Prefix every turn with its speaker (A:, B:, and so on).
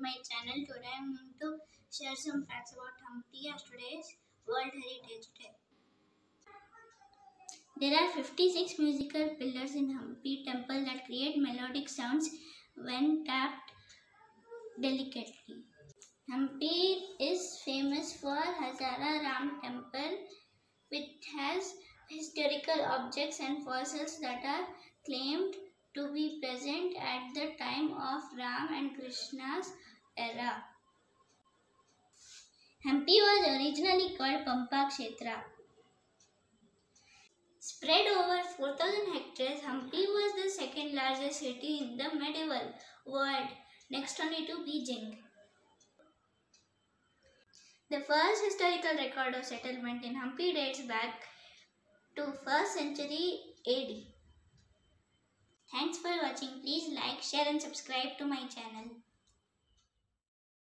A: my channel. Today I'm going to share some facts about Hampi as today's World Heritage Day. There are 56 musical pillars in Hampi temple that create melodic sounds when tapped delicately. Hampi is famous for Hazara Ram temple which has historical objects and fossils that are claimed to be of Ram and Krishna's era. Hampi was originally called Pampa Kshetra. Spread over 4000 hectares, Hampi was the second largest city in the medieval world, next only to Beijing. The first historical record of settlement in Hampi dates back to 1st century AD. Thanks for watching. Please like, share and subscribe to my channel.